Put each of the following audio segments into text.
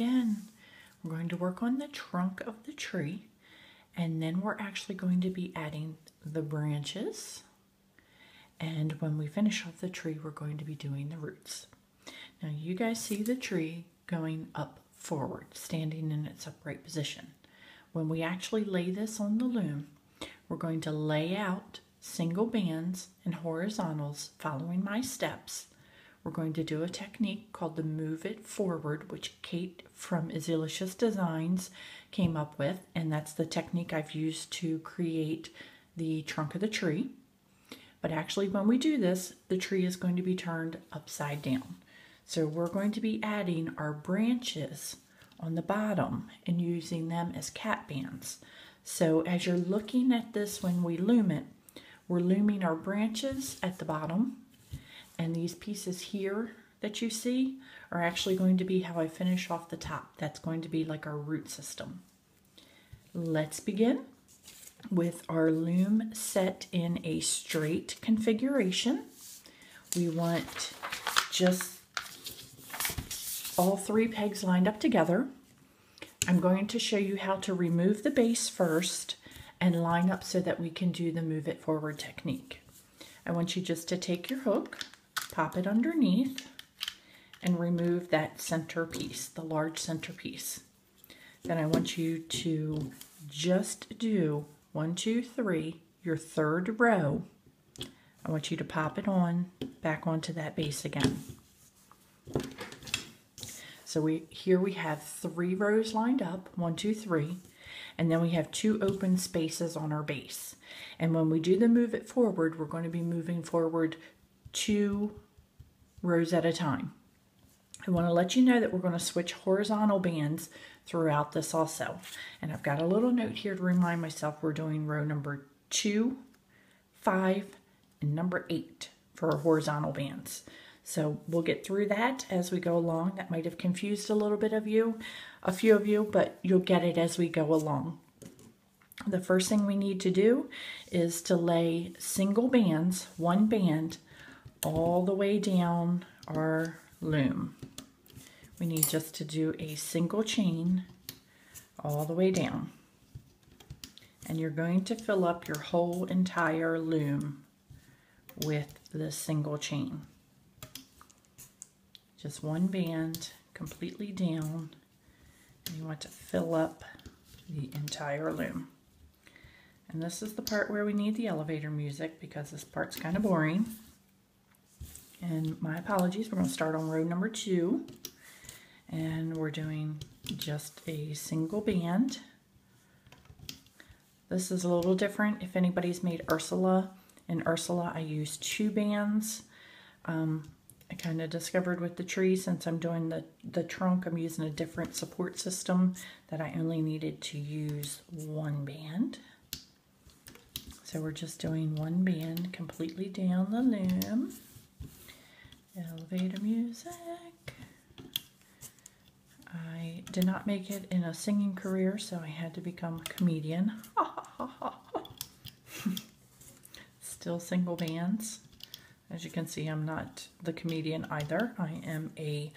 again. We're going to work on the trunk of the tree and then we're actually going to be adding the branches. And when we finish off the tree, we're going to be doing the roots. Now you guys see the tree going up forward, standing in its upright position. When we actually lay this on the loom, we're going to lay out single bands and horizontals following my steps. We're going to do a technique called the move it forward, which Kate from Izzilicious Designs came up with, and that's the technique I've used to create the trunk of the tree. But actually, when we do this, the tree is going to be turned upside down. So we're going to be adding our branches on the bottom and using them as cap bands. So as you're looking at this when we loom it, we're looming our branches at the bottom and these pieces here that you see are actually going to be how I finish off the top. That's going to be like our root system. Let's begin with our loom set in a straight configuration. We want just all three pegs lined up together. I'm going to show you how to remove the base first and line up so that we can do the move it forward technique. I want you just to take your hook, pop it underneath, and remove that center piece, the large center piece. Then I want you to just do one, two, three, your third row. I want you to pop it on back onto that base again. So we here we have three rows lined up, one, two, three, and then we have two open spaces on our base. And when we do the move it forward, we're going to be moving forward two rows at a time. I want to let you know that we're going to switch horizontal bands throughout this also. And I've got a little note here to remind myself we're doing row number two, five, and number eight for horizontal bands. So we'll get through that as we go along. That might have confused a little bit of you, a few of you, but you'll get it as we go along. The first thing we need to do is to lay single bands, one band, all the way down our loom. We need just to do a single chain all the way down. And you're going to fill up your whole entire loom with this single chain just one band completely down and you want to fill up the entire loom. And this is the part where we need the elevator music because this part's kind of boring. And my apologies, we're going to start on row number two. And we're doing just a single band. This is a little different. If anybody's made Ursula, in Ursula I use two bands. Um, I kind of discovered with the tree, since I'm doing the, the trunk, I'm using a different support system that I only needed to use one band. So we're just doing one band completely down the loom. Elevator music. I did not make it in a singing career, so I had to become a comedian. Still single bands. As you can see, I'm not the comedian either. I am a,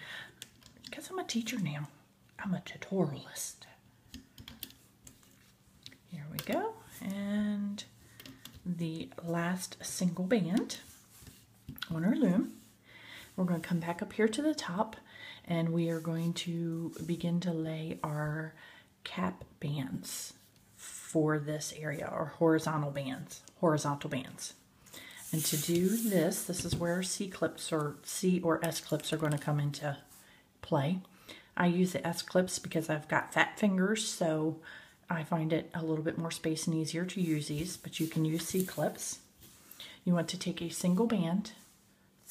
guess I'm a teacher now. I'm a tutorialist. Here we go. And the last single band on our loom. We're going to come back up here to the top and we are going to begin to lay our cap bands for this area, or horizontal bands, horizontal bands. And to do this, this is where C clips or C or S clips are going to come into play. I use the S clips because I've got fat fingers, so I find it a little bit more space and easier to use these, but you can use C clips. You want to take a single band,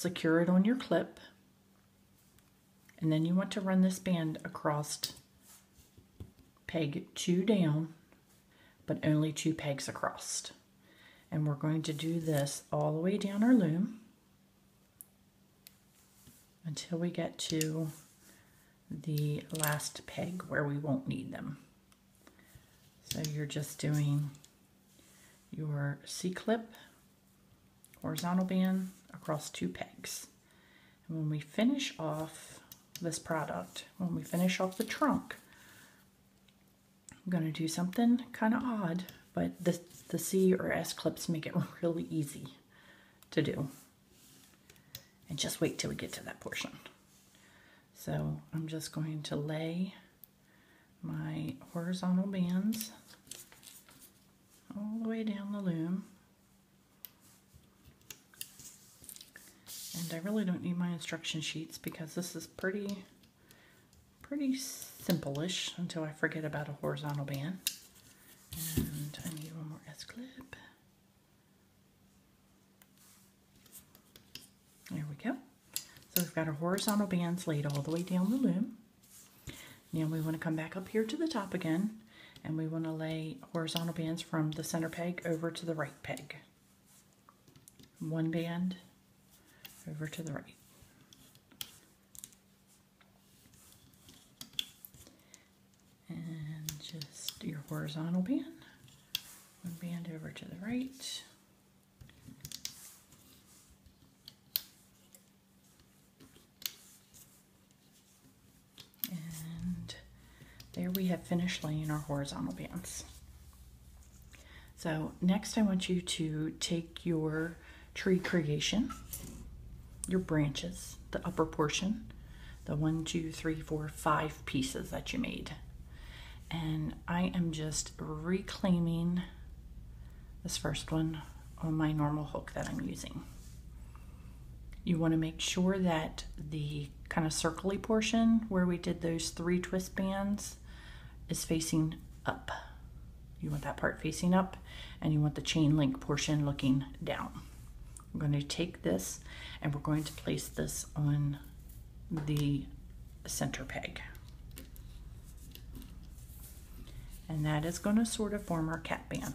secure it on your clip, and then you want to run this band across peg two down, but only two pegs across. And we're going to do this all the way down our loom until we get to the last peg where we won't need them. So you're just doing your C-clip, horizontal band across two pegs. And when we finish off this product. When we finish off the trunk, I'm going to do something kind of odd, but the, the C or S clips make it really easy to do. And just wait till we get to that portion. So I'm just going to lay my horizontal bands all the way down the loom. And I really don't need my instruction sheets because this is pretty, pretty simple-ish until I forget about a horizontal band. And I need one more S-clip. There we go. So we've got our horizontal bands laid all the way down the loom. Now we want to come back up here to the top again and we want to lay horizontal bands from the center peg over to the right peg. One band over to the right. And just your horizontal band. One band over to the right. And there we have finished laying our horizontal bands. So next I want you to take your tree creation your branches, the upper portion, the one, two, three, four, five pieces that you made. And I am just reclaiming this first one on my normal hook that I'm using. You want to make sure that the kind of circly portion where we did those three twist bands is facing up. You want that part facing up and you want the chain link portion looking down. I'm going to take this and we're going to place this on the center peg. And that is going to sort of form our cap band.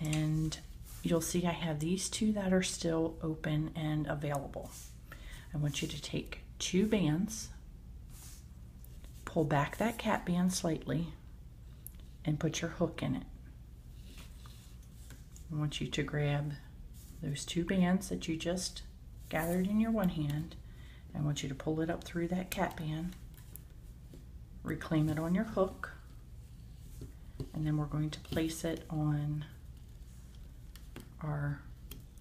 And you'll see I have these two that are still open and available. I want you to take two bands, pull back that cap band slightly, and put your hook in it. I want you to grab those two bands that you just gathered in your one hand. I want you to pull it up through that cap band, reclaim it on your hook, and then we're going to place it on our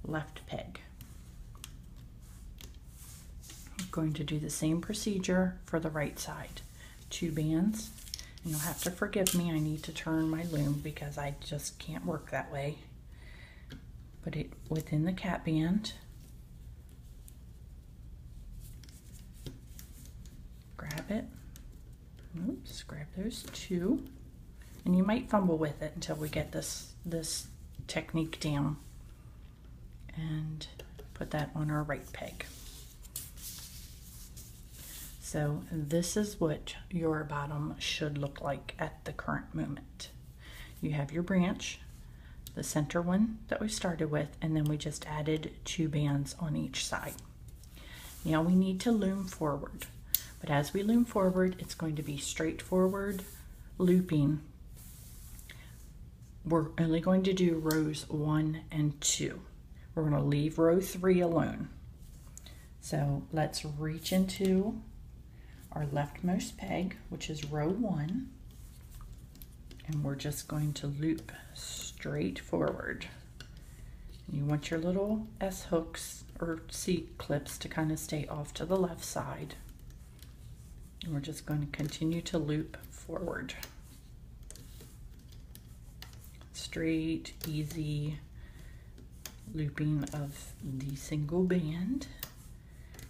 left peg. I'm going to do the same procedure for the right side. Two bands, and you'll have to forgive me, I need to turn my loom because I just can't work that way put it within the cap band. Grab it. Oops, grab those two. And you might fumble with it until we get this, this technique down. And put that on our right peg. So this is what your bottom should look like at the current moment. You have your branch, the center one that we started with, and then we just added two bands on each side. Now we need to loom forward, but as we loom forward, it's going to be straightforward looping. We're only going to do rows one and two. We're going to leave row three alone. So let's reach into our leftmost peg, which is row one, and we're just going to loop straight forward. You want your little S hooks or C clips to kind of stay off to the left side. And we're just going to continue to loop forward. Straight, easy looping of the single band.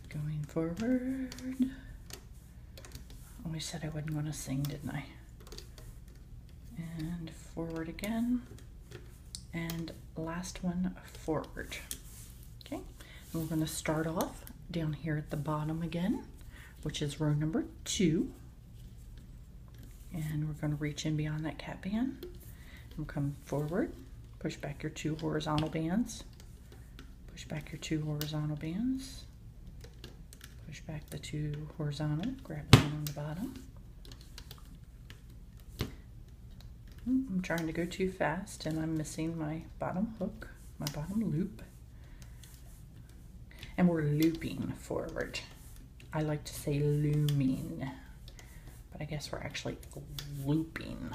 Going forward. I I said I wasn't going to sing, didn't I? And forward again and last one forward. Okay, and we're going to start off down here at the bottom again, which is row number two. And we're going to reach in beyond that cap band and come forward. Push back your two horizontal bands. Push back your two horizontal bands. Push back the two horizontal, grab the one on the bottom. Hmm, I'm trying to go too fast and I'm missing my bottom hook, my bottom loop. And we're looping forward. I like to say looming, but I guess we're actually looping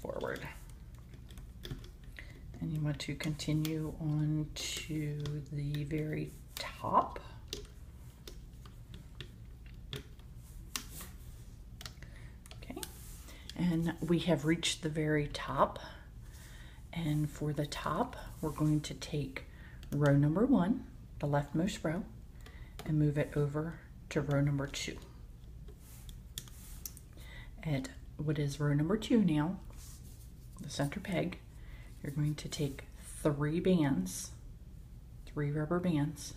forward. And you want to continue on to the very top. Okay, and we have reached the very top. And for the top, we're going to take row number one, the leftmost row, and move it over to row number two. At what is row number two now, the center peg, you're going to take three bands, three rubber bands,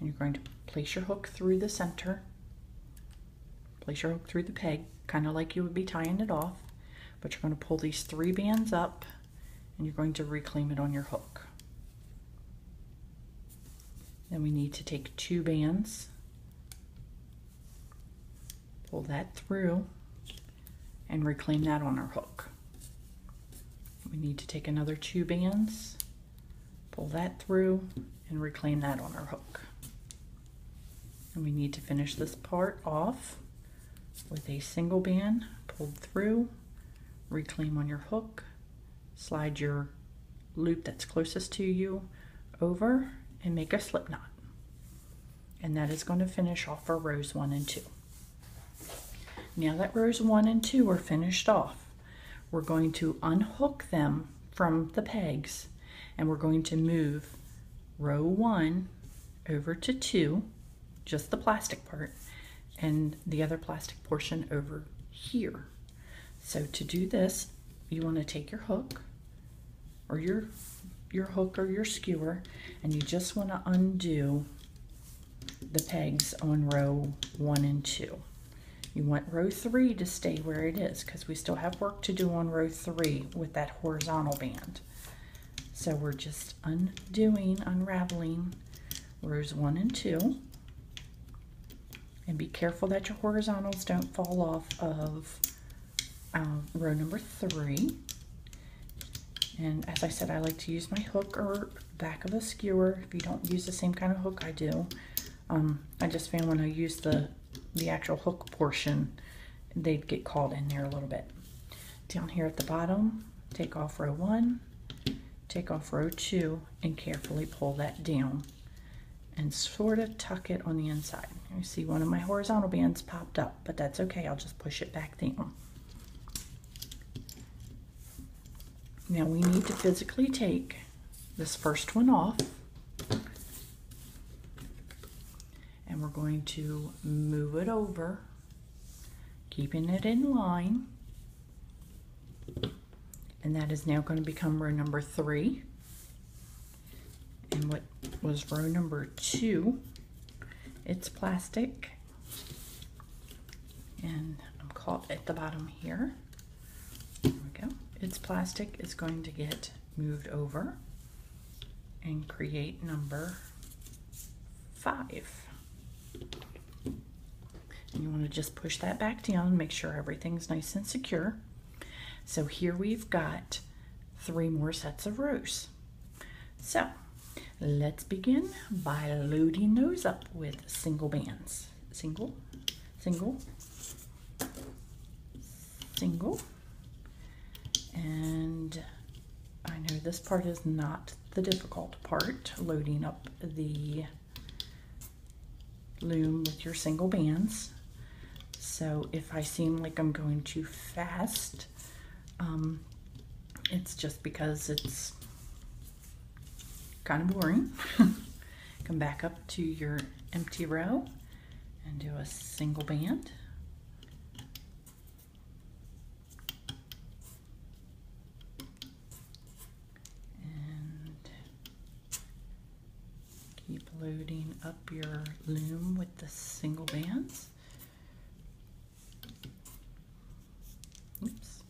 and you're going to place your hook through the center, place your hook through the peg, kind of like you would be tying it off, but you're going to pull these three bands up and you're going to reclaim it on your hook. Then we need to take two bands, pull that through, and reclaim that on our hook. We need to take another two bands, pull that through, and reclaim that on our hook. And we need to finish this part off with a single band pulled through, reclaim on your hook, slide your loop that's closest to you over, and make a slip knot. And that is going to finish off our rows one and two. Now that rows one and two are finished off, we're going to unhook them from the pegs and we're going to move row one over to two, just the plastic part, and the other plastic portion over here. So to do this, you want to take your hook or your your hook or your skewer and you just want to undo the pegs on row one and two. You want row three to stay where it is because we still have work to do on row three with that horizontal band. So we're just undoing, unraveling rows one and two. And be careful that your horizontals don't fall off of um, row number three. And as I said, I like to use my hook or back of a skewer. If you don't use the same kind of hook I do, um, I just found when I use the, the actual hook portion, they'd get caught in there a little bit. Down here at the bottom, take off row one, take off row two, and carefully pull that down and sort of tuck it on the inside. You see one of my horizontal bands popped up, but that's okay. I'll just push it back down. Now we need to physically take this first one off and we're going to move it over, keeping it in line. And that is now going to become row number three. And what was row number two, it's plastic. And I'm caught at the bottom here. There we go. It's plastic is going to get moved over and create number five. And you want to just push that back down, and make sure everything's nice and secure. So here we've got three more sets of rows. So let's begin by loading those up with single bands. Single, single, single. And I know this part is not the difficult part, loading up the loom with your single bands. So if I seem like I'm going too fast, um, it's just because it's kind of boring. Come back up to your empty row and do a single band. And keep loading up your loom with the single bands. Oops.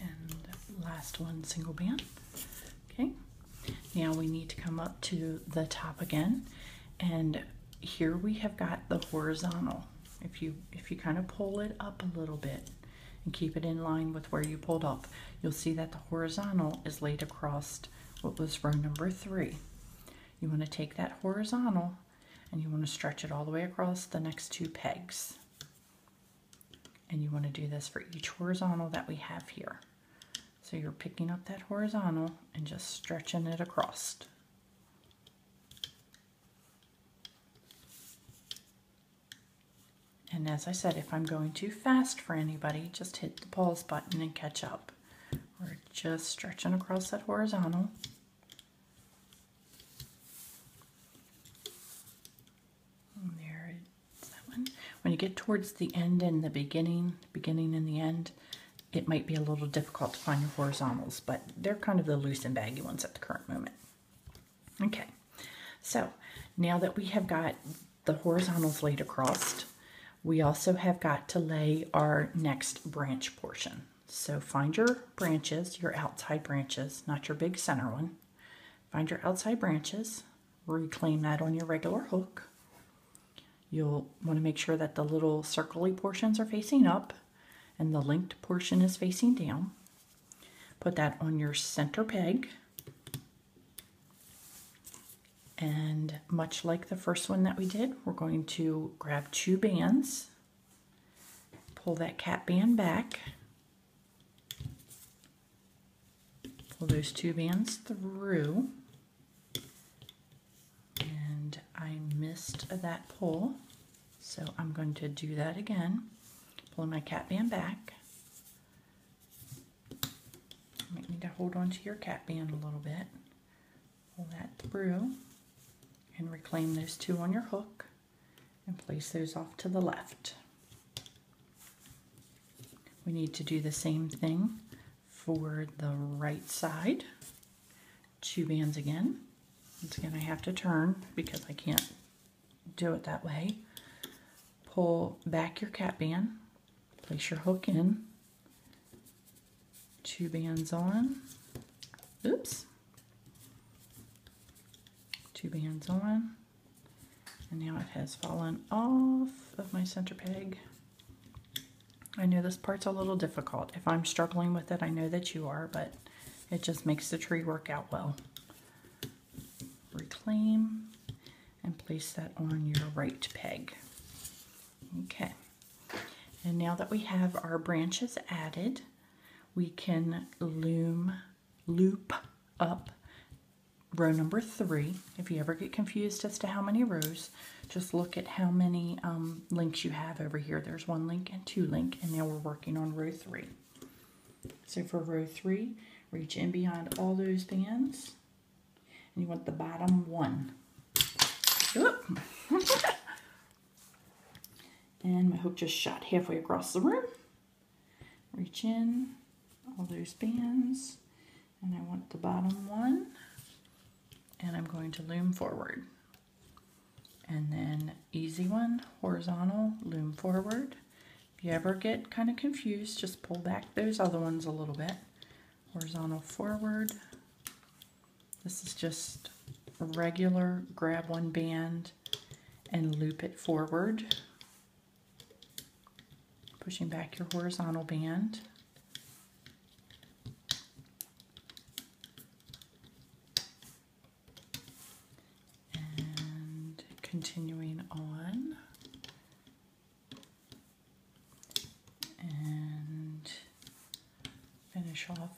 And last one single band. Okay. Now we need to come up to the top again and here we have got the horizontal. If you if you kind of pull it up a little bit, and keep it in line with where you pulled up. You'll see that the horizontal is laid across what was row number three. You want to take that horizontal and you want to stretch it all the way across the next two pegs. And you want to do this for each horizontal that we have here. So you're picking up that horizontal and just stretching it across. And as I said, if I'm going too fast for anybody, just hit the pause button and catch up. We're just stretching across that horizontal. And there is that one. When you get towards the end and the beginning, beginning and the end, it might be a little difficult to find your horizontals, but they're kind of the loose and baggy ones at the current moment. Okay, so now that we have got the horizontals laid across, we also have got to lay our next branch portion. So find your branches, your outside branches, not your big center one. Find your outside branches, reclaim that on your regular hook. You'll want to make sure that the little circly portions are facing up and the linked portion is facing down. Put that on your center peg. And much like the first one that we did, we're going to grab two bands, pull that cap band back, pull those two bands through, and I missed that pull, so I'm going to do that again. Pulling my cap band back. You might need to hold on to your cap band a little bit. Pull that through and reclaim those two on your hook and place those off to the left. We need to do the same thing for the right side. Two bands again. Once again, I have to turn because I can't do it that way. Pull back your cap band, place your hook in, two bands on, oops, two bands on, and now it has fallen off of my center peg. I know this part's a little difficult. If I'm struggling with it, I know that you are, but it just makes the tree work out well. Reclaim and place that on your right peg. Okay, and now that we have our branches added, we can loom, loop up row number three. If you ever get confused as to how many rows, just look at how many um, links you have over here. There's one link and two link, and now we're working on row three. So for row three, reach in behind all those bands, and you want the bottom one. and my hook just shot halfway across the room. Reach in, all those bands, and I want the bottom one and I'm going to loom forward. And then easy one, horizontal, loom forward. If you ever get kind of confused, just pull back those other ones a little bit. Horizontal forward. This is just regular, grab one band and loop it forward. Pushing back your horizontal band. And continuing on. And finish off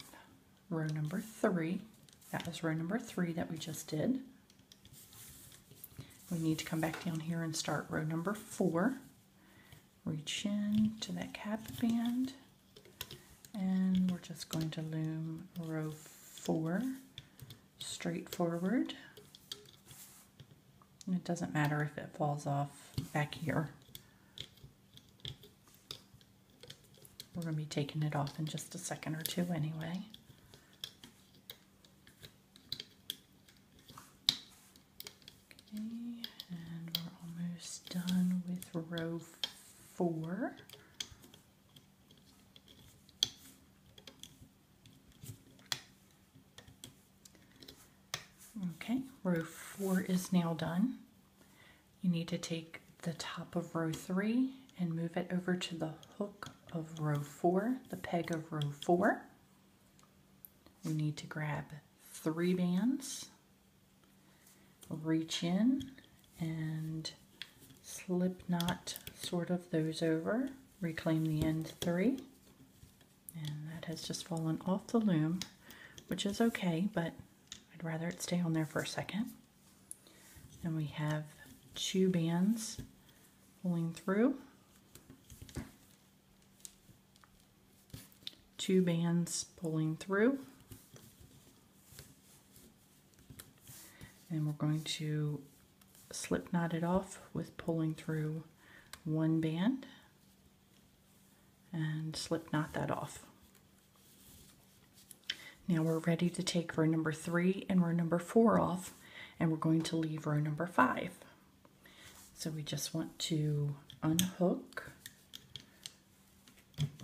row number three. That was row number three that we just did. We need to come back down here and start row number four. Reach in to that cap band and we're just going to loom row four straight forward. And it doesn't matter if it falls off back here. We're going to be taking it off in just a second or two anyway. Okay, and we're almost done with row four. Okay, row four is now done. You need to take the top of row three and move it over to the hook of row four, the peg of row four. We need to grab three bands, reach in and slip knot sort of those over, reclaim the end three, and that has just fallen off the loom, which is okay, but I'd rather it stay on there for a second. And we have two bands pulling through, two bands pulling through, and we're going to slip knot it off with pulling through one band and slip knot that off. Now we're ready to take row number three and row number four off and we're going to leave row number five. So we just want to unhook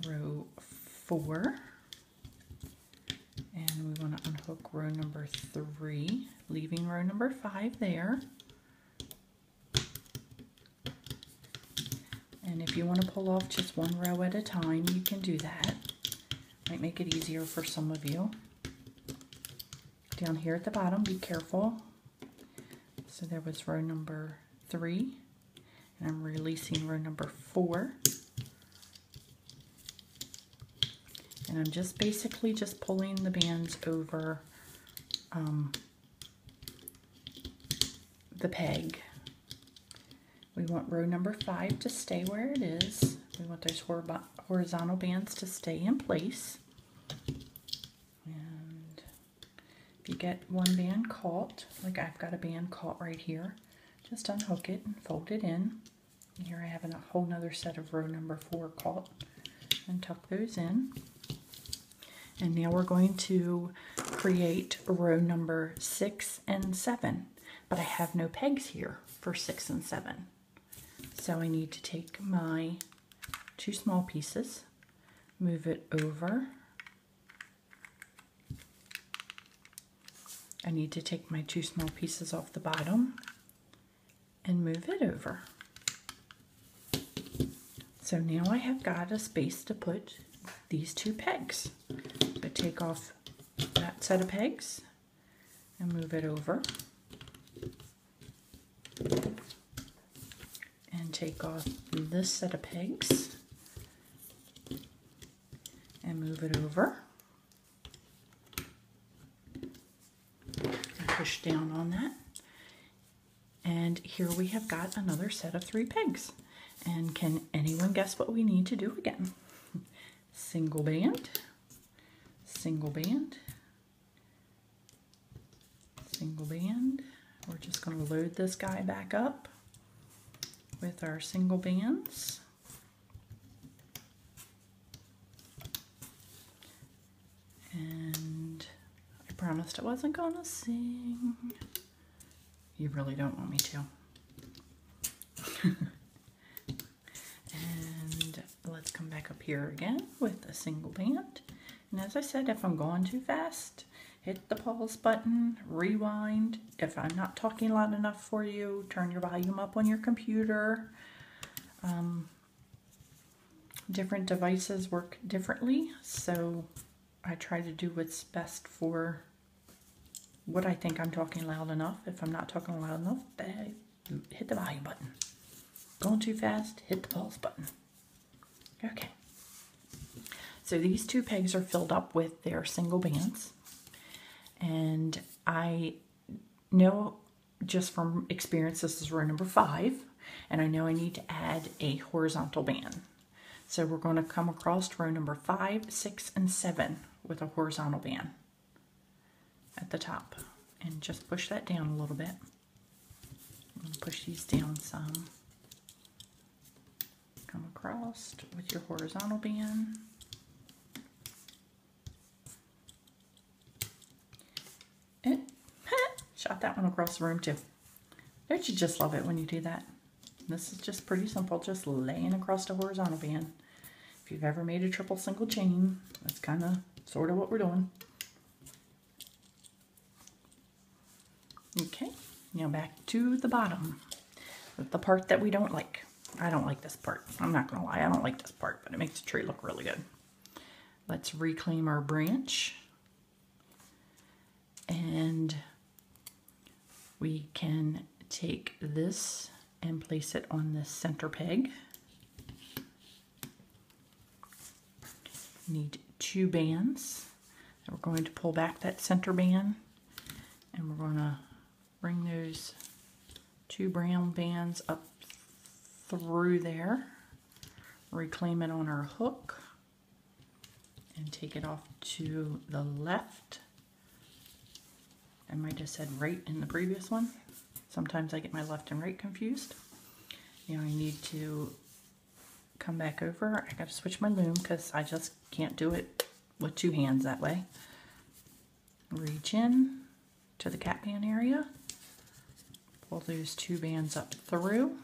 row four and we want to unhook row number three, leaving row number five there. And if you want to pull off just one row at a time, you can do that. Might make it easier for some of you. Down here at the bottom, be careful. So there was row number three, and I'm releasing row number four. And I'm just basically just pulling the bands over um, the peg. We want row number five to stay where it is. We want those horizontal bands to stay in place. And if you get one band caught, like I've got a band caught right here, just unhook it and fold it in. Here I have a whole nother set of row number four caught and tuck those in. And now we're going to create row number six and seven, but I have no pegs here for six and seven. So I need to take my two small pieces, move it over. I need to take my two small pieces off the bottom and move it over. So now I have got a space to put these two pegs. I take off that set of pegs and move it over. And take off this set of pegs and move it over. And push down on that. And here we have got another set of three pegs. And can anyone guess what we need to do again? Single band, single band, single band. We're just going to load this guy back up with our single bands. And I promised I wasn't to sing. You really don't want me to. and let's come back up here again with a single band. And as I said, if I'm going too fast, hit the pause button, rewind. If I'm not talking loud enough for you, turn your volume up on your computer. Um, different devices work differently, so I try to do what's best for what I think I'm talking loud enough. If I'm not talking loud enough, hit the volume button. Going too fast, hit the pause button. Okay. So these two pegs are filled up with their single bands. And I know just from experience, this is row number five. And I know I need to add a horizontal band. So we're going to come across row number five, six, and seven with a horizontal band at the top. And just push that down a little bit. Push these down some. Come across with your horizontal band. And shot that one across the room too. Don't you just love it when you do that? This is just pretty simple, just laying across a horizontal band. If you've ever made a triple single chain, that's kind of sort of what we're doing. Okay, now back to the bottom, the part that we don't like. I don't like this part. I'm not gonna lie, I don't like this part, but it makes the tree look really good. Let's reclaim our branch. And we can take this and place it on the center peg. Need two bands. And we're going to pull back that center band and we're going to bring those two brown bands up through there, reclaim it on our hook, and take it off to the left. I might have said right in the previous one. Sometimes I get my left and right confused. Now I need to come back over. I gotta switch my loom because I just can't do it with two hands that way. Reach in to the cap band area. Pull those two bands up through.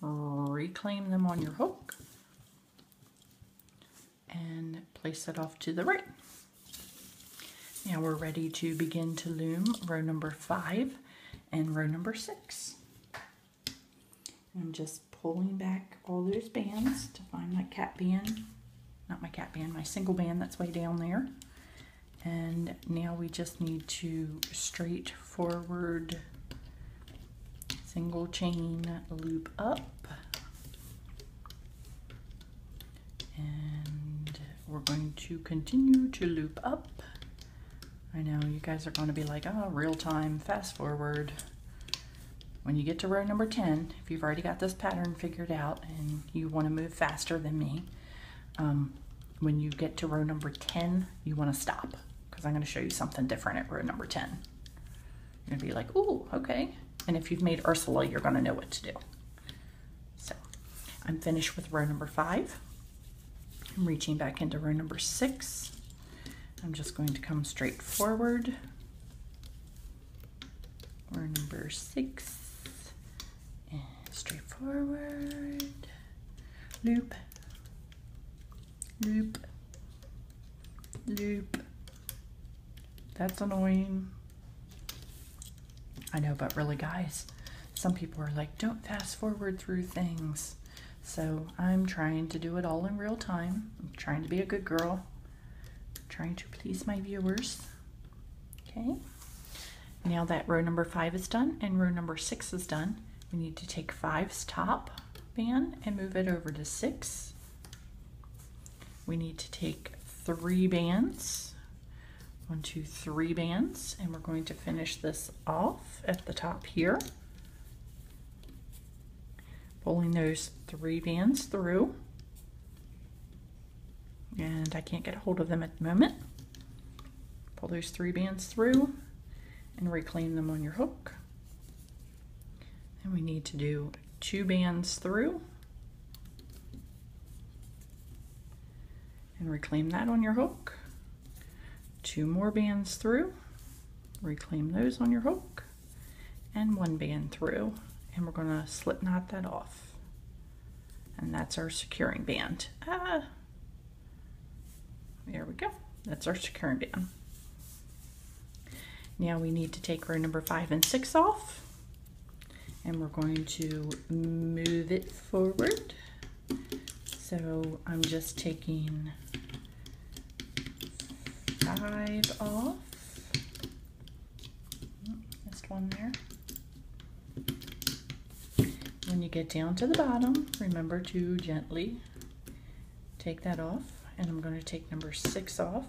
Reclaim them on your hook. And place it off to the right. Now we're ready to begin to loom row number five and row number six. I'm just pulling back all those bands to find my cap band, not my cap band, my single band that's way down there. And now we just need to straight forward single chain loop up. And we're going to continue to loop up. I know you guys are going to be like, oh, real time, fast forward. When you get to row number 10, if you've already got this pattern figured out and you want to move faster than me, um, when you get to row number 10, you want to stop because I'm going to show you something different at row number 10. You're going to be like, ooh, okay. And if you've made Ursula, you're going to know what to do. So I'm finished with row number 5. I'm reaching back into row number 6. I'm just going to come straight forward. Row number 6 straight forward, loop, loop, loop. That's annoying. I know, but really, guys, some people are like, don't fast forward through things. So I'm trying to do it all in real time. I'm trying to be a good girl. Trying to please my viewers. Okay. Now that row number five is done and row number six is done, we need to take five's top band and move it over to six. We need to take three bands, one, two, three bands, and we're going to finish this off at the top here. Pulling those three bands through. And I can't get a hold of them at the moment. Pull those three bands through and reclaim them on your hook. And we need to do two bands through. And reclaim that on your hook. Two more bands through. Reclaim those on your hook. And one band through. And we're going to slip knot that off. And that's our securing band. Ah, there we go. That's our securing band. Now we need to take row number five and six off and we're going to move it forward. So I'm just taking five off. Missed one there. When you get down to the bottom, remember to gently take that off. And I'm going to take number six off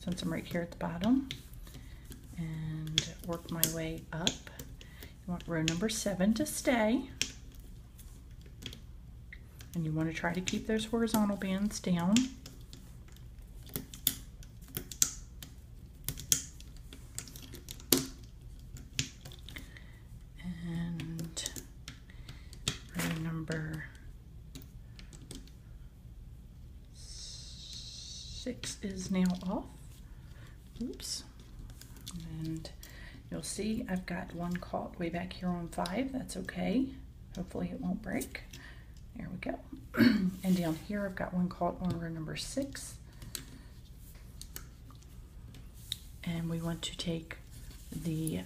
since I'm right here at the bottom and work my way up you want row number seven to stay. And you want to try to keep those horizontal bands down. And row number six is now off. Oops. And You'll see I've got one caught way back here on five. That's okay. Hopefully it won't break. There we go. and down here I've got one caught on row number six. And we want to take the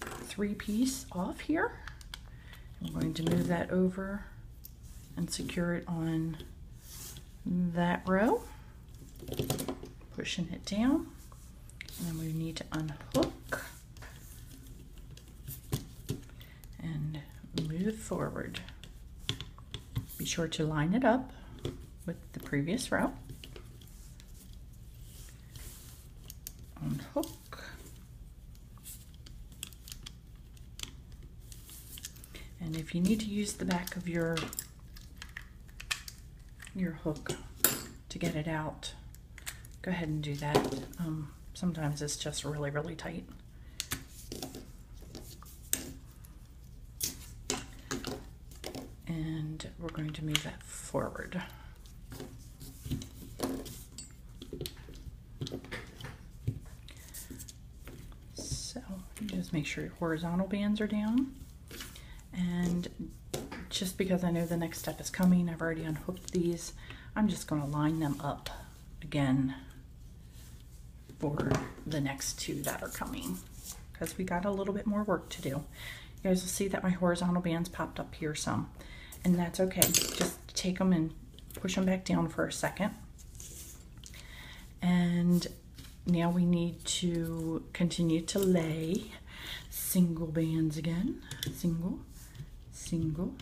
three piece off here. I'm going to move that over and secure it on that row, pushing it down. And then we need to unhook and move forward. Be sure to line it up with the previous row. Unhook. And if you need to use the back of your your hook to get it out, go ahead and do that. Um, sometimes it's just really, really tight. To move that forward. So just make sure your horizontal bands are down. And just because I know the next step is coming, I've already unhooked these, I'm just going to line them up again for the next two that are coming because we got a little bit more work to do. You guys will see that my horizontal bands popped up here some and that's okay. Just take them and push them back down for a second. And now we need to continue to lay single bands again. Single, single,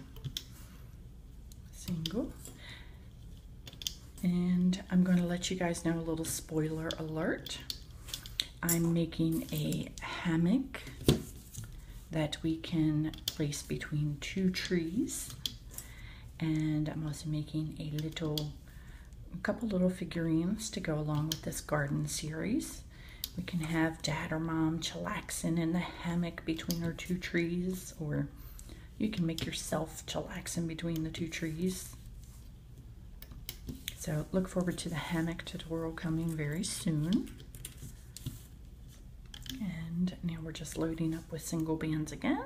single. And I'm going to let you guys know a little spoiler alert. I'm making a hammock that we can place between two trees. And I'm also making a little, a couple little figurines to go along with this garden series. We can have dad or mom chillaxing in the hammock between our two trees, or you can make yourself chillaxing between the two trees. So look forward to the hammock tutorial coming very soon. And now we're just loading up with single bands again.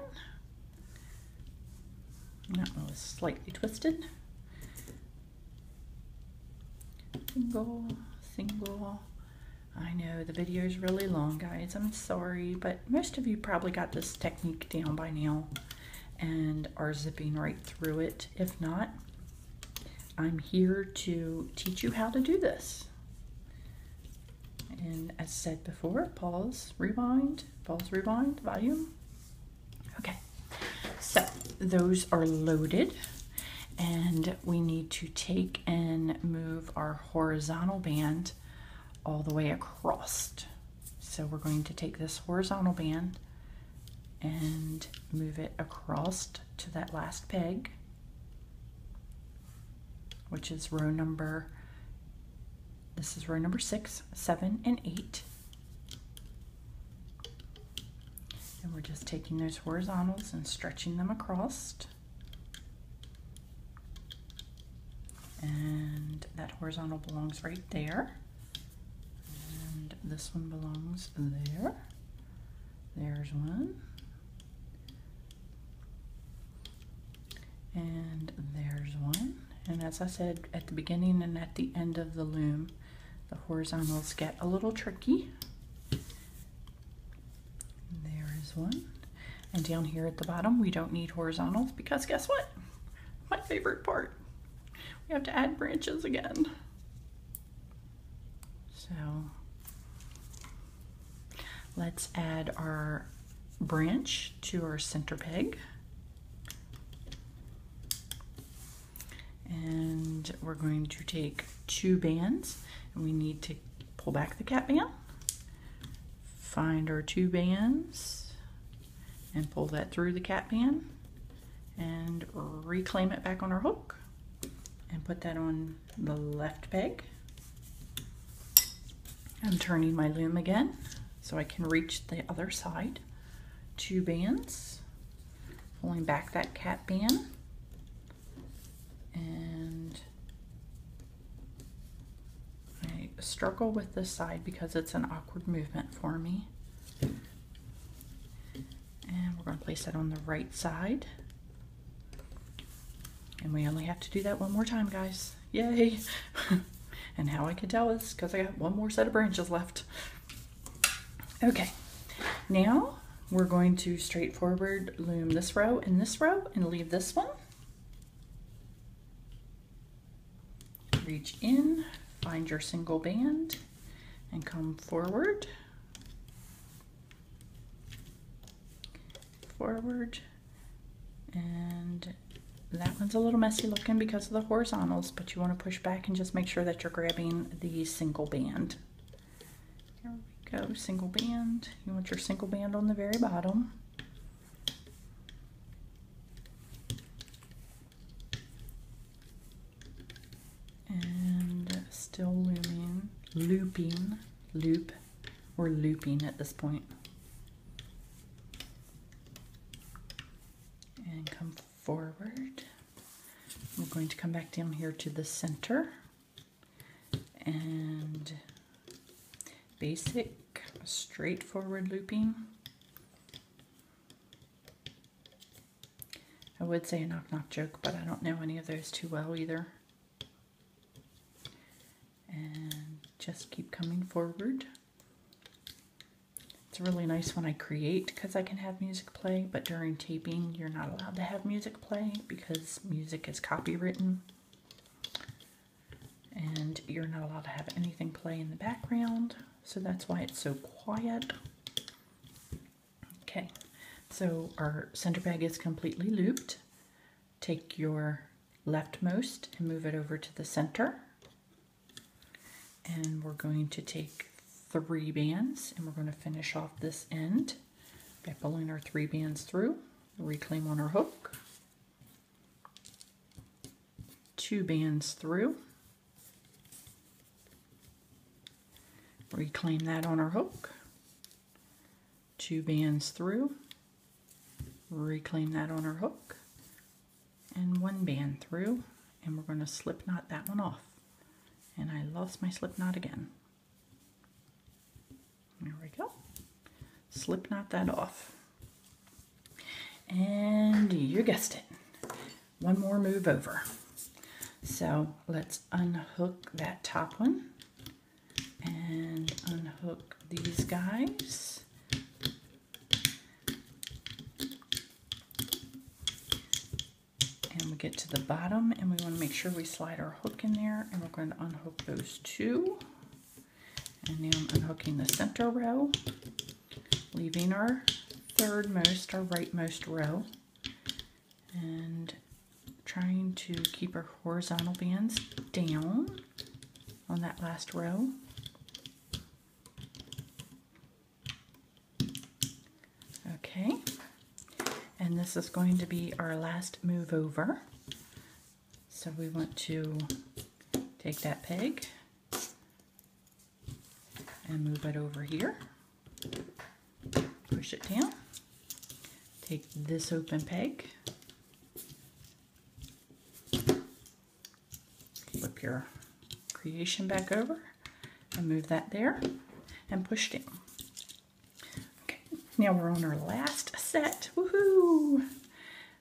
That one was slightly twisted. Single, single. I know the video is really long, guys. I'm sorry, but most of you probably got this technique down by now and are zipping right through it. If not, I'm here to teach you how to do this. And as said before, pause, rewind, pause, rewind, volume. Okay, so those are loaded and we need to take and move our horizontal band all the way across. So we're going to take this horizontal band and move it across to that last peg which is row number, this is row number six, seven, and eight. And we're just taking those horizontals and stretching them across. And that horizontal belongs right there. And this one belongs there. There's one. And there's one. And as I said at the beginning and at the end of the loom, the horizontals get a little tricky. One. And down here at the bottom, we don't need horizontals because guess what? My favorite part. We have to add branches again. So let's add our branch to our center peg. and we're going to take two bands and we need to pull back the cap band find our two bands and pull that through the cap band and reclaim it back on our hook and put that on the left peg I'm turning my loom again so I can reach the other side two bands pulling back that cap band and I struggle with this side because it's an awkward movement for me. And we're going to place that on the right side. And we only have to do that one more time, guys. Yay! and how I can tell is because I got one more set of branches left. Okay, now we're going to straightforward loom this row and this row and leave this one reach in, find your single band, and come forward, forward, and that one's a little messy looking because of the horizontals, but you want to push back and just make sure that you're grabbing the single band. Here we go, single band. You want your single band on the very bottom. And still looming, looping, loop, or looping at this point. And come forward. We're going to come back down here to the center and basic straightforward looping. I would say a knock knock joke, but I don't know any of those too well either. And just keep coming forward. Really nice when I create because I can have music play, but during taping, you're not allowed to have music play because music is copywritten. And you're not allowed to have anything play in the background, so that's why it's so quiet. Okay, so our center peg is completely looped. Take your leftmost and move it over to the center. And we're going to take three bands and we're going to finish off this end by pulling our three bands through, reclaim on our hook, two bands through, reclaim that on our hook, two bands through, reclaim that on our hook, and one band through, and we're going to slip knot that one off. And I lost my slip knot again. There we go. Slip knot that off. And you guessed it. One more move over. So let's unhook that top one and unhook these guys. And we get to the bottom and we want to make sure we slide our hook in there and we're going to unhook those two. And now I'm unhooking the center row, leaving our third most, our rightmost row, and trying to keep our horizontal bands down on that last row. Okay, and this is going to be our last move over. So we want to take that peg and move it over here. Push it down. Take this open peg. Flip your creation back over and move that there and push down. Okay, now we're on our last set. Woohoo!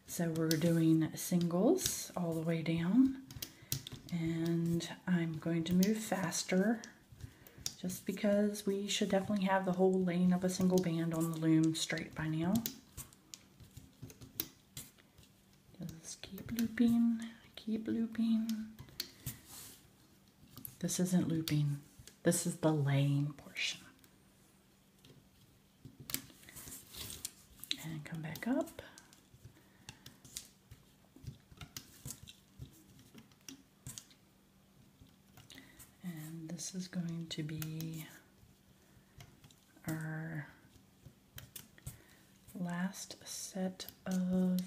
So we're doing singles all the way down and I'm going to move faster just because we should definitely have the whole lane of a single band on the loom straight by now. Just keep looping, keep looping. This isn't looping, this is the laying portion. And come back up. This is going to be our last set of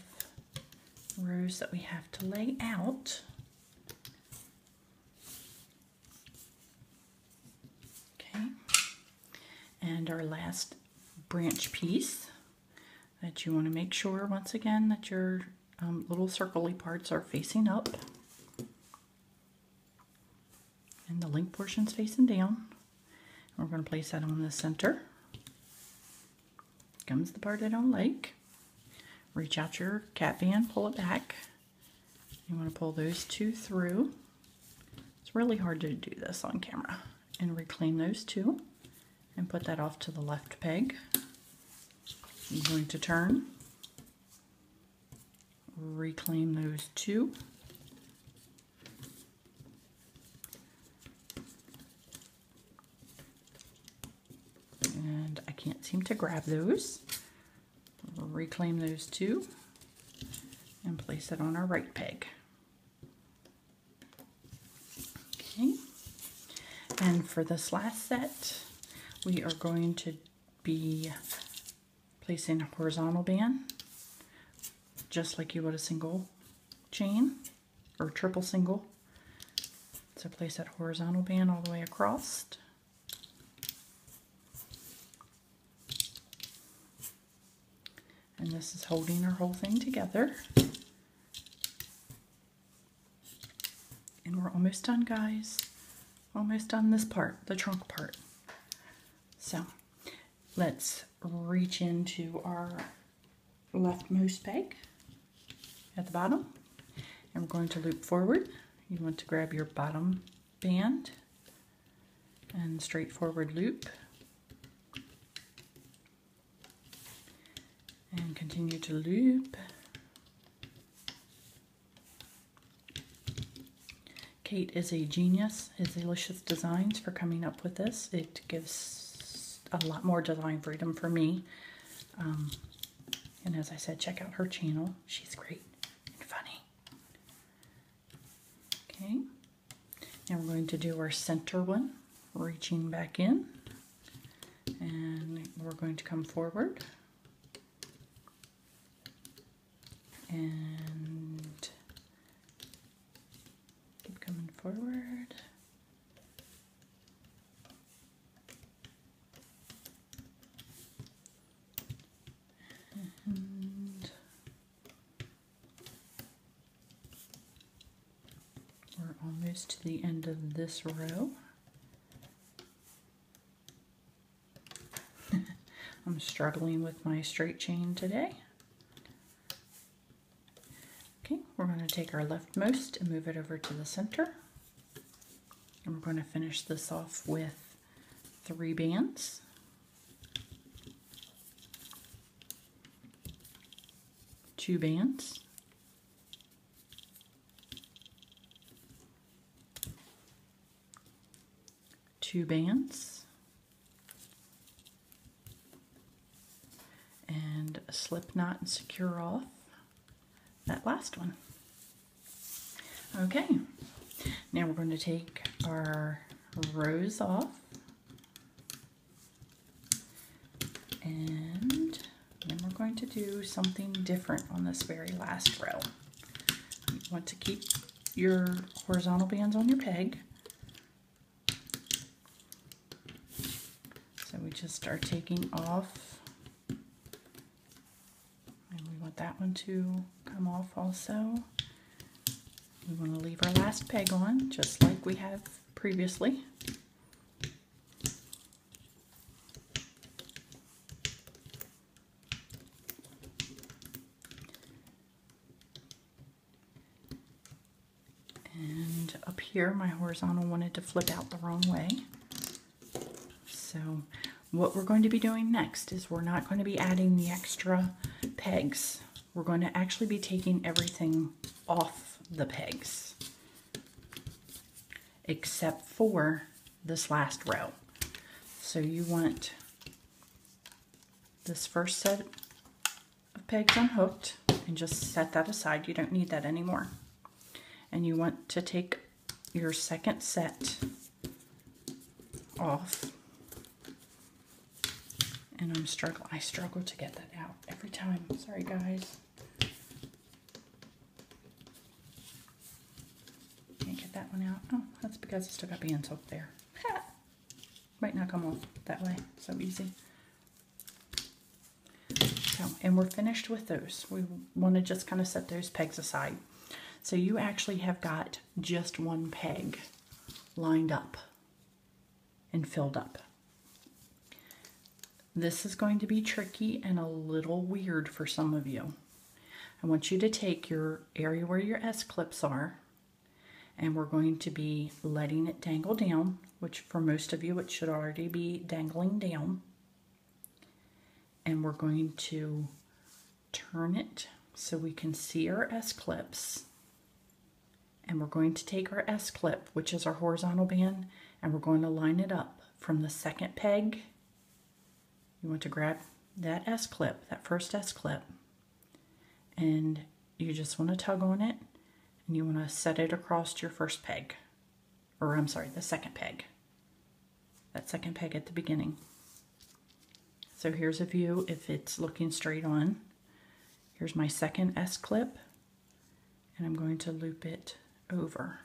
rows that we have to lay out. Okay, and our last branch piece that you want to make sure once again that your um, little circly parts are facing up and the link portion's facing down. We're going to place that on the center. Comes the part I don't like. Reach out your cap band, pull it back. You want to pull those two through. It's really hard to do this on camera. And reclaim those two and put that off to the left peg. I'm going to turn, reclaim those two, can't seem to grab those. We'll reclaim those two and place it on our right peg. Okay. And for this last set, we are going to be placing a horizontal band, just like you would a single chain or triple single. So place that horizontal band all the way across. And this is holding our whole thing together. And we're almost done, guys. Almost done this part, the trunk part. So let's reach into our leftmost peg at the bottom. And we're going to loop forward. You want to grab your bottom band and straightforward loop. And continue to loop. Kate is a genius, Izzilicious Designs for coming up with this. It gives a lot more design freedom for me. Um, and as I said, check out her channel. She's great and funny. Okay, now we're going to do our center one, reaching back in. And we're going to come forward. And keep coming forward. We're almost to the end of this row. I'm struggling with my straight chain today. Okay, we're going to take our leftmost and move it over to the center. And we're going to finish this off with three bands. Two bands. Two bands. And a slip knot and secure off that last one. Okay, now we're going to take our rows off and then we're going to do something different on this very last row. You want to keep your horizontal bands on your peg. So we just are taking off and we want that one to come off also. We want to leave our last peg on, just like we have previously. And up here, my horizontal wanted to flip out the wrong way. So what we're going to be doing next is we're not going to be adding the extra pegs. We're going to actually be taking everything off the pegs except for this last row. So you want this first set of pegs unhooked and just set that aside. You don't need that anymore. And you want to take your second set off. And I'm struggling. I struggle to get that out every time. Sorry guys. Can't get that one out. Oh, that's because I still got bands hooked there. Might not come off that way. So easy. So, and we're finished with those. We want to just kind of set those pegs aside. So you actually have got just one peg lined up and filled up. This is going to be tricky and a little weird for some of you. I want you to take your area where your S-clips are and we're going to be letting it dangle down, which for most of you it should already be dangling down. And we're going to turn it so we can see our S-clips. And we're going to take our S-clip, which is our horizontal band, and we're going to line it up from the second peg, you want to grab that S clip, that first S clip, and you just want to tug on it and you want to set it across your first peg. Or I'm sorry, the second peg. That second peg at the beginning. So here's a view if it's looking straight on. Here's my second S clip and I'm going to loop it over.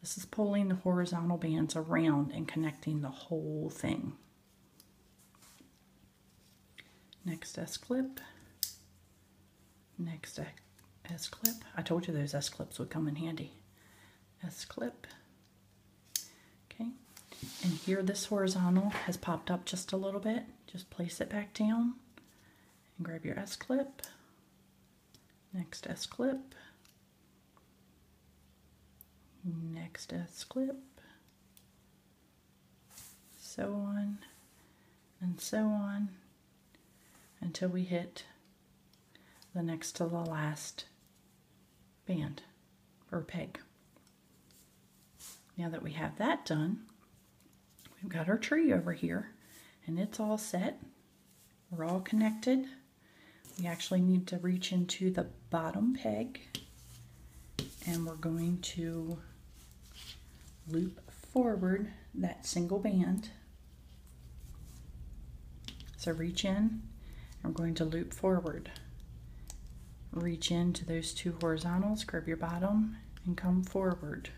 This is pulling the horizontal bands around and connecting the whole thing. Next S clip. Next S clip. I told you those S clips would come in handy. S clip. Okay. And here this horizontal has popped up just a little bit. Just place it back down and grab your S clip. Next S clip. Next S clip. So on and so on until we hit the next to the last band or peg. Now that we have that done, we've got our tree over here and it's all set. We're all connected. We actually need to reach into the bottom peg and we're going to loop forward that single band. So reach in I'm going to loop forward. Reach into those two horizontals, grab your bottom, and come forward.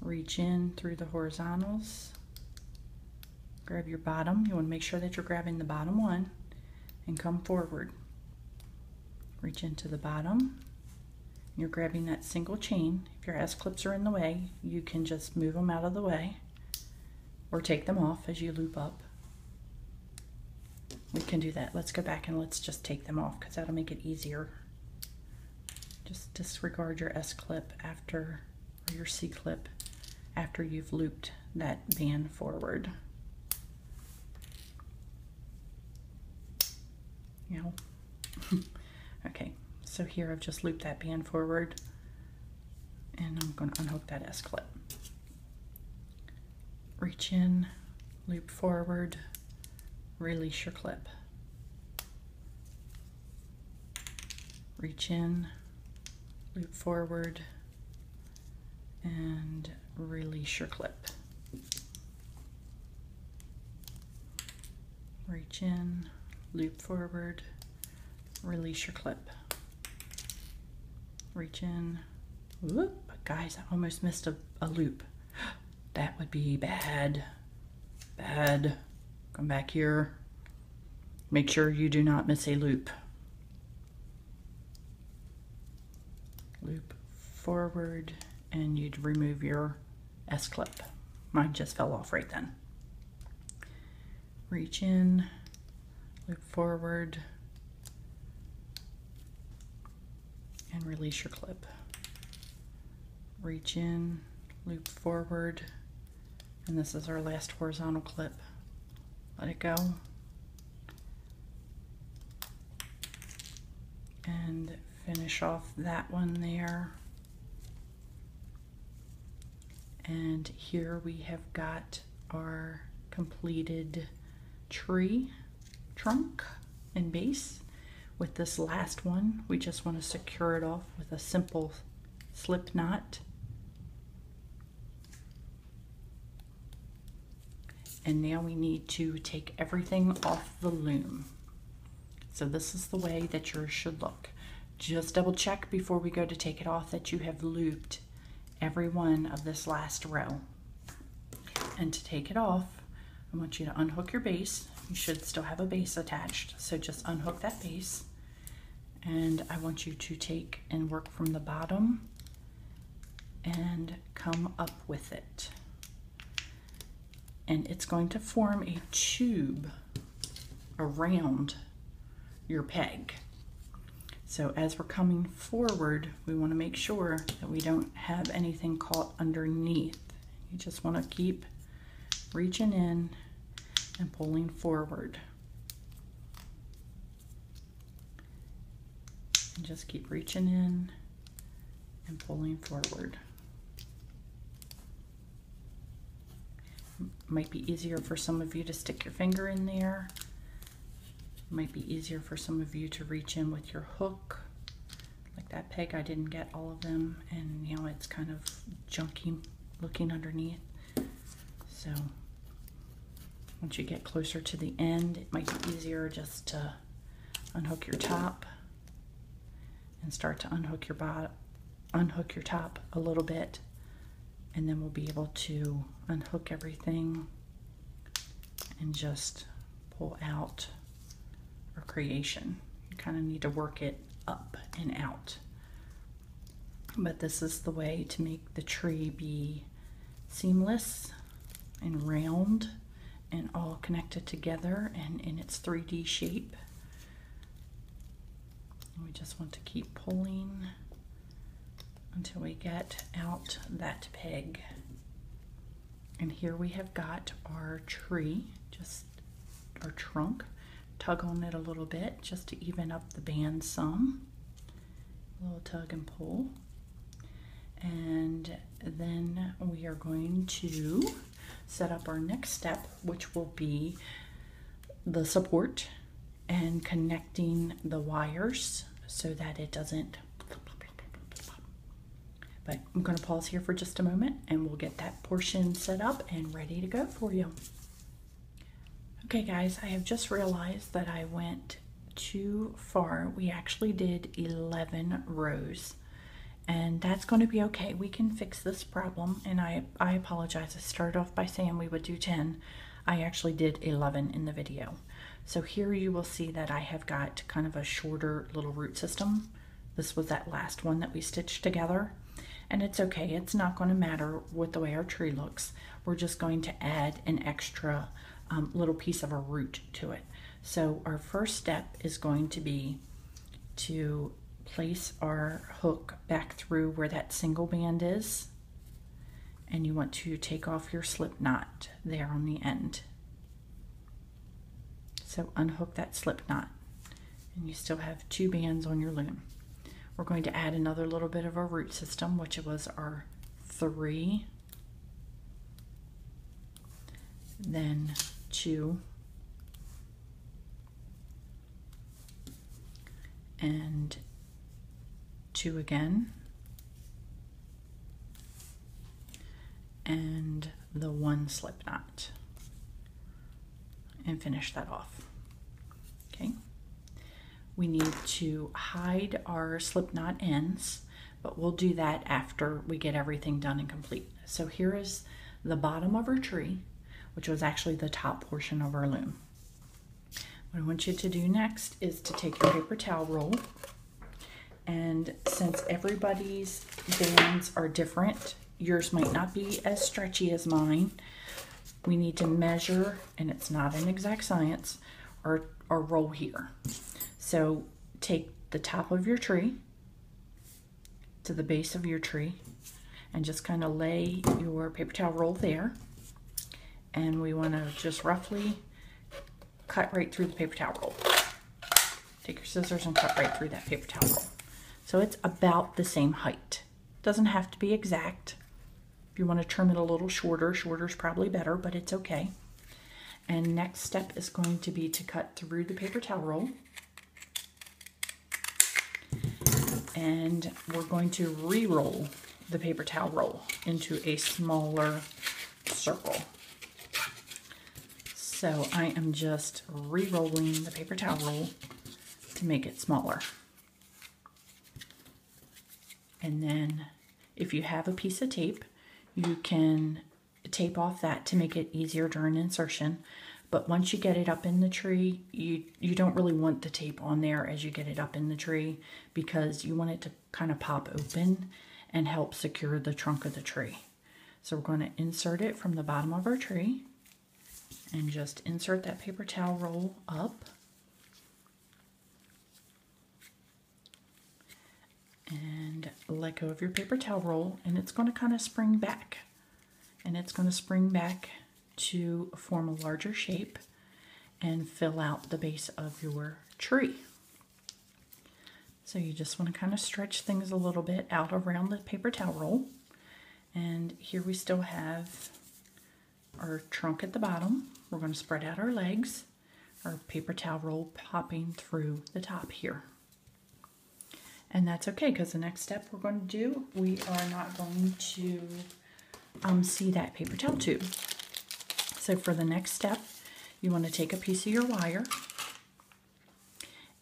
Reach in through the horizontals, grab your bottom. You want to make sure that you're grabbing the bottom one, and come forward. Reach into the bottom. You're grabbing that single chain. If your S-clips are in the way, you can just move them out of the way or take them off as you loop up we can do that. Let's go back and let's just take them off because that'll make it easier. Just disregard your S clip after, or your C clip after you've looped that band forward. You know? okay, so here I've just looped that band forward and I'm going to unhook that S clip. Reach in, loop forward, release your clip. Reach in, loop forward, and release your clip. Reach in, loop forward, release your clip. Reach in, whoop, guys, I almost missed a, a loop. That would be bad, bad. Come back here. Make sure you do not miss a loop. Loop forward and you'd remove your S-clip. Mine just fell off right then. Reach in, loop forward, and release your clip. Reach in, loop forward, and this is our last horizontal clip let it go. And finish off that one there. And here we have got our completed tree trunk and base. With this last one, we just want to secure it off with a simple slip knot And now we need to take everything off the loom. So this is the way that yours should look. Just double check before we go to take it off that you have looped every one of this last row. And to take it off, I want you to unhook your base. You should still have a base attached, so just unhook that base. And I want you to take and work from the bottom and come up with it and it's going to form a tube around your peg. So as we're coming forward, we want to make sure that we don't have anything caught underneath. You just want to keep reaching in and pulling forward. And just keep reaching in and pulling forward. Might be easier for some of you to stick your finger in there. Might be easier for some of you to reach in with your hook. Like that peg, I didn't get all of them, and you know, it's kind of junky looking underneath. So once you get closer to the end, it might be easier just to unhook your top and start to unhook your bottom, unhook your top a little bit, and then we'll be able to unhook everything and just pull out our creation. You kind of need to work it up and out. But this is the way to make the tree be seamless and round and all connected together and in its 3D shape. We just want to keep pulling until we get out that peg. And here we have got our tree, just our trunk. Tug on it a little bit just to even up the band some. A little tug and pull. And then we are going to set up our next step, which will be the support and connecting the wires so that it doesn't. But I'm going to pause here for just a moment and we'll get that portion set up and ready to go for you. Okay, guys, I have just realized that I went too far. We actually did 11 rows and that's going to be okay. We can fix this problem, and I, I apologize. I started off by saying we would do 10. I actually did 11 in the video. So here you will see that I have got kind of a shorter little root system. This was that last one that we stitched together. And it's okay, it's not going to matter with the way our tree looks. We're just going to add an extra um, little piece of a root to it. So our first step is going to be to place our hook back through where that single band is and you want to take off your slip knot there on the end. So unhook that slip knot and you still have two bands on your loom. We're going to add another little bit of our root system which was our three, then two, and two again. And the one slip knot. And finish that off we need to hide our slip knot ends but we'll do that after we get everything done and complete so here is the bottom of our tree which was actually the top portion of our loom what I want you to do next is to take your paper towel roll and since everybody's bands are different, yours might not be as stretchy as mine. We need to measure, and it's not an exact science, our, our roll here. So take the top of your tree to the base of your tree and just kind of lay your paper towel roll there. And we want to just roughly cut right through the paper towel roll. Take your scissors and cut right through that paper towel roll. So it's about the same height. Doesn't have to be exact. If you want to trim it a little shorter, shorter is probably better, but it's okay. And next step is going to be to cut through the paper towel roll. And we're going to re-roll the paper towel roll into a smaller circle. So I am just re-rolling the paper towel roll to make it smaller. And then if you have a piece of tape, you can tape off that to make it easier during insertion. But once you get it up in the tree, you, you don't really want the tape on there as you get it up in the tree because you want it to kind of pop open and help secure the trunk of the tree. So we're going to insert it from the bottom of our tree and just insert that paper towel roll up. and let go of your paper towel roll and it's going to kind of spring back and it's going to spring back to form a larger shape and fill out the base of your tree. So you just want to kind of stretch things a little bit out around the paper towel roll. And here we still have our trunk at the bottom. We're going to spread out our legs, our paper towel roll popping through the top here. And that's okay because the next step we're going to do, we are not going to um, see that paper towel tube. So for the next step, you want to take a piece of your wire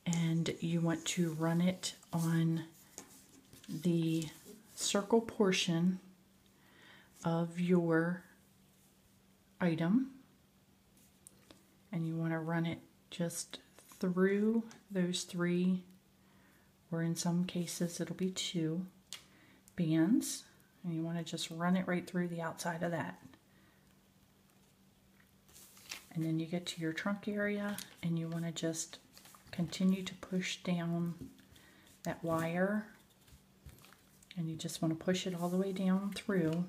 and you want to run it on the circle portion of your item. And you want to run it just through those three or in some cases it'll be two bands. And you want to just run it right through the outside of that and then you get to your trunk area and you want to just continue to push down that wire and you just want to push it all the way down through.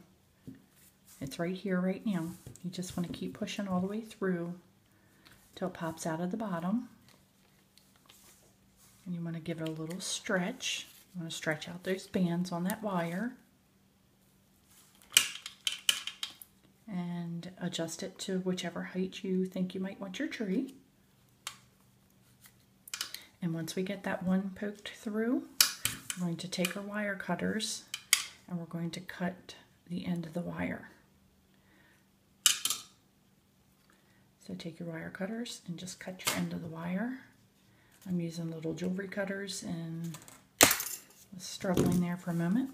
It's right here right now. You just want to keep pushing all the way through till it pops out of the bottom. And you want to give it a little stretch. You want to stretch out those bands on that wire. And adjust it to whichever height you think you might want your tree. And once we get that one poked through, we're going to take our wire cutters and we're going to cut the end of the wire. So take your wire cutters and just cut your end of the wire. I'm using little jewelry cutters and struggling there for a moment.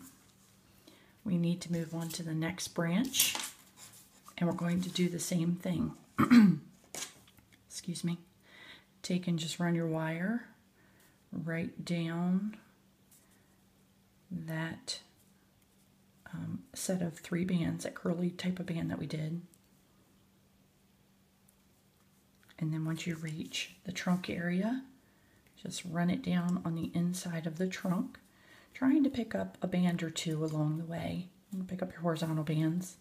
We need to move on to the next branch and we're going to do the same thing. Excuse me. Take and just run your wire right down that um, set of three bands, that curly type of band that we did. And then once you reach the trunk area, just run it down on the inside of the trunk, trying to pick up a band or two along the way. Pick up your horizontal bands.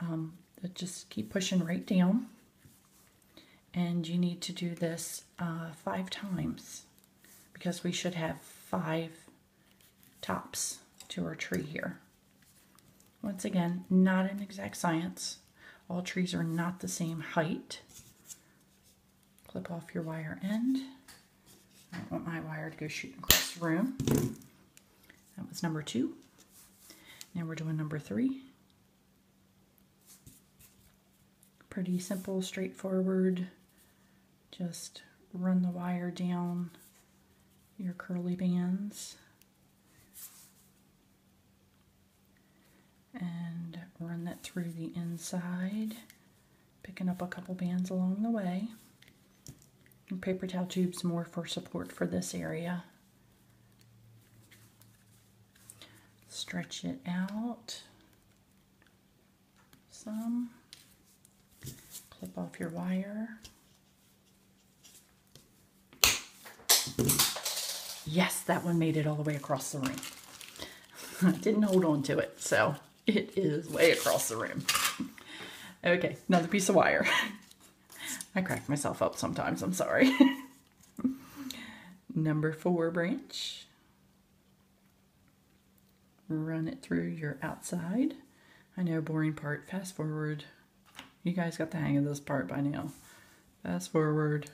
Um, just keep pushing right down. And you need to do this uh, five times because we should have five tops to our tree here. Once again, not an exact science. All trees are not the same height. Clip off your wire end. I don't want my wire to go shooting across the room. That was number two. Now we're doing number three. Pretty simple, straightforward. Just run the wire down your curly bands. and run that through the inside, picking up a couple bands along the way. Paper towel tubes more for support for this area. Stretch it out some. Clip off your wire. Yes, that one made it all the way across the room. I didn't hold on to it, so it is way across the room. Okay, another piece of wire. I crack myself up sometimes, I'm sorry. Number four branch. Run it through your outside. I know, boring part. Fast forward. You guys got the hang of this part by now. Fast forward.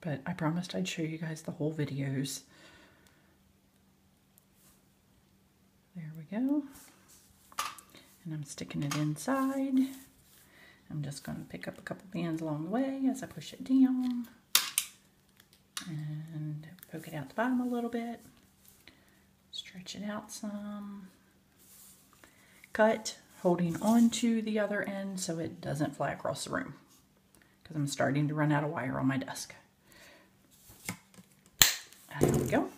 But I promised I'd show you guys the whole videos. There we go and I'm sticking it inside. I'm just going to pick up a couple bands along the way as I push it down and poke it out the bottom a little bit, stretch it out some, cut holding on to the other end so it doesn't fly across the room because I'm starting to run out of wire on my desk. There we go.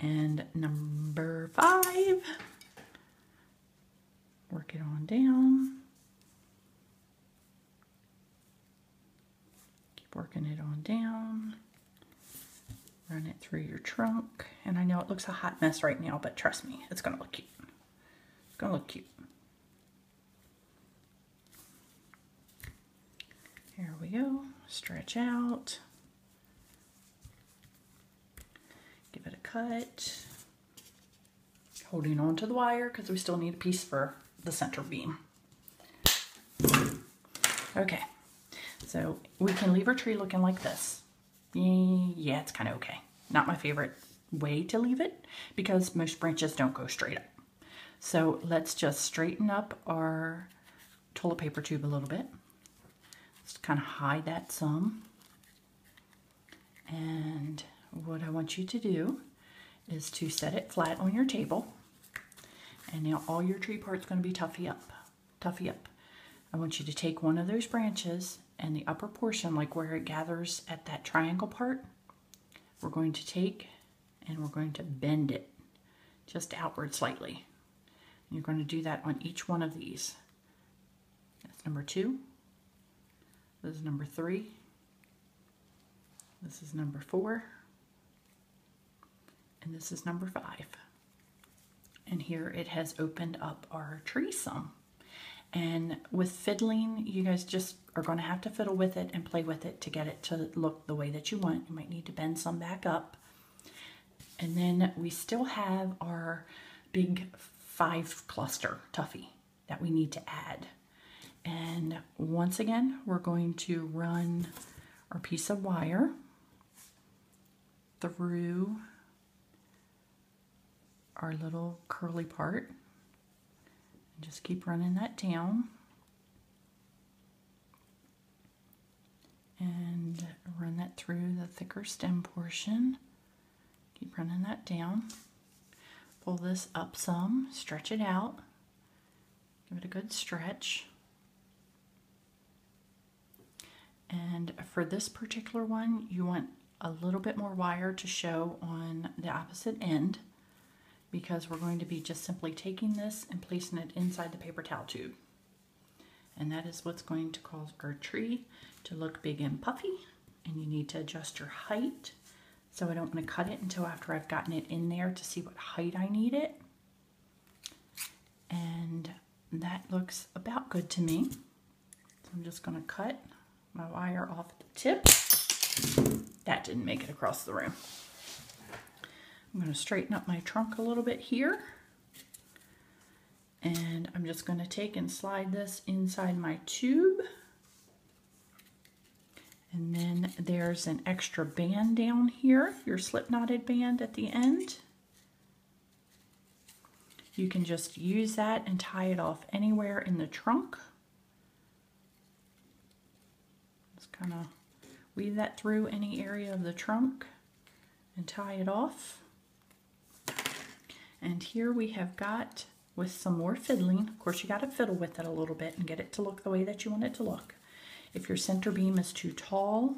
And number five work it on down. Keep working it on down. Run it through your trunk. And I know it looks a hot mess right now, but trust me, it's going to look cute. It's to look cute. Here we go. Stretch out. Give it a cut. Holding on to the wire because we still need a piece for the center beam. Okay, so we can leave our tree looking like this. Yeah, it's kind of okay. Not my favorite way to leave it because most branches don't go straight up. So let's just straighten up our toilet paper tube a little bit. Just kind of hide that some. And what I want you to do is to set it flat on your table. And now all your tree part's going to be toughy up. Toughy up. I want you to take one of those branches and the upper portion, like where it gathers at that triangle part, we're going to take and we're going to bend it just outward slightly. You're going to do that on each one of these. That's number two. This is number three. This is number four. And this is number five. And here it has opened up our tree some. And with fiddling, you guys just are going to have to fiddle with it and play with it to get it to look the way that you want. You might need to bend some back up. And then we still have our big five cluster tuffy that we need to add. And once again, we're going to run our piece of wire through our little curly part. And just keep running that down. And run that through the thicker stem portion. Keep running that down. Pull this up some, stretch it out. Give it a good stretch. And for this particular one, you want a little bit more wire to show on the opposite end because we're going to be just simply taking this and placing it inside the paper towel tube. And that is what's going to cause our tree to look big and puffy. And you need to adjust your height. So I don't want to cut it until after I've gotten it in there to see what height I need it. And that looks about good to me. So I'm just going to cut my wire off the tip. That didn't make it across the room. I'm going to straighten up my trunk a little bit here. And I'm just going to take and slide this inside my tube. And then there's an extra band down here, your slip knotted band at the end. You can just use that and tie it off anywhere in the trunk. Just kind of weave that through any area of the trunk and tie it off. And here we have got, with some more fiddling, of course you got to fiddle with it a little bit and get it to look the way that you want it to look. If your center beam is too tall,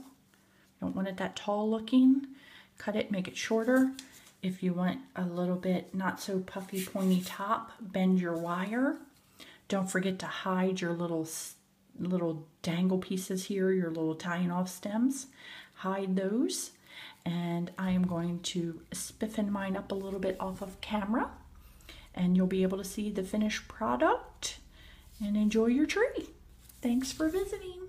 don't want it that tall looking, cut it, make it shorter. If you want a little bit not so puffy pointy top, bend your wire. Don't forget to hide your little little dangle pieces here, your little tying off stems. Hide those and I am going to spiffen mine up a little bit off of camera and you'll be able to see the finished product and enjoy your tree. Thanks for visiting.